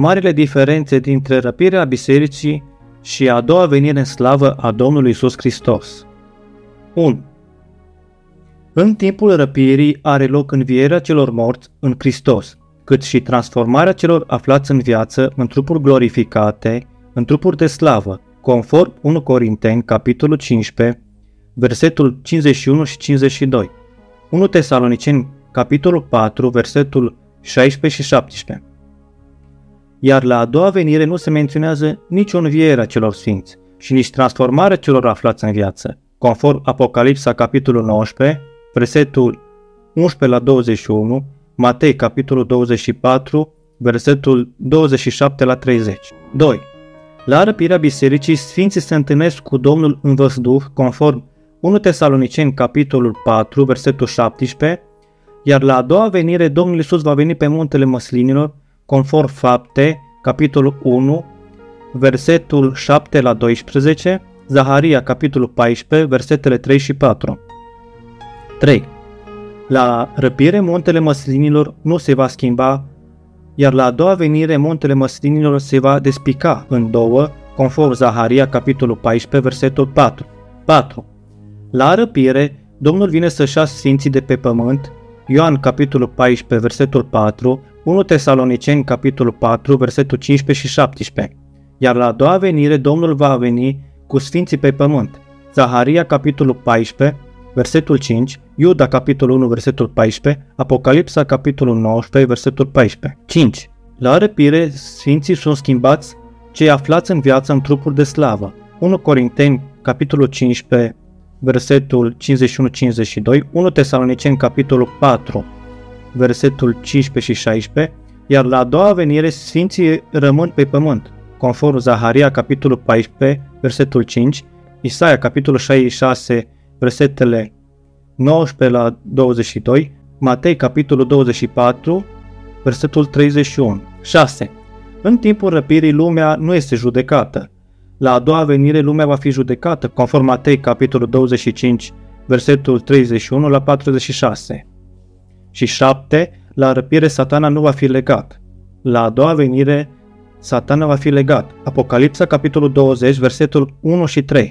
Marile diferențe dintre răpirea bisericii și a doua venire în slavă a Domnului Isus Hristos. 1. În timpul răpirii are loc învierea celor morți în Hristos, cât și transformarea celor aflați în viață în trupuri glorificate, în trupuri de slavă, conform 1 Corinteni, capitolul 15, versetul 51 și 52. 1 Tesaloniceni, capitolul 4, versetul 16 și 17. Iar la a doua venire nu se menționează nici o înviere a celor sfinți și nici transformarea celor aflați în viață, conform Apocalipsa capitolul 19, versetul 11 la 21, Matei capitolul 24, versetul 27 la 30. 2. La răpirea bisericii, sfinții se întâlnesc cu Domnul în văzduh, conform 1 Tesaloniceni capitolul 4, versetul 17, iar la a doua venire Domnul Isus va veni pe muntele măslinilor, conform fapte, capitolul 1, versetul 7 la 12, Zaharia, capitolul 14, versetele 3 și 4. 3. La răpire, muntele măslinilor nu se va schimba, iar la a doua venire, muntele măslinilor se va despica în două, conform Zaharia, capitolul 14, versetul 4. 4. La răpire, Domnul vine să-și sfinții de pe pământ, Ioan, capitolul 14, versetul 4, 1 Tesaloniceni, capitolul 4, versetul 15 și 17. Iar la a doua venire, Domnul va veni cu sfinții pe pământ. Zaharia, capitolul 14, versetul 5, Iuda, capitolul 1, versetul 14, Apocalipsa, capitolul 19, versetul 14. 5. La răpire, sfinții sunt schimbați cei aflați în viață în trupuri de slavă. 1 Corinteni, capitolul 15, versetul 51-52, 1 Tesaloniceni, capitolul 4, versetul 15 și 16, iar la a doua venire sfinții rămân pe pământ, conform Zaharia, capitolul 14, versetul 5, Isaia, capitolul 66, versetele 19 la 22, Matei, capitolul 24, versetul 31. 6. În timpul răpirii lumea nu este judecată. La a doua venire lumea va fi judecată, conform Matei, capitolul 25, versetul 31 la 46. Și 7. La răpire satana nu va fi legat. La a doua venire satana va fi legat. Apocalipsa, capitolul 20, versetul 1 și 3.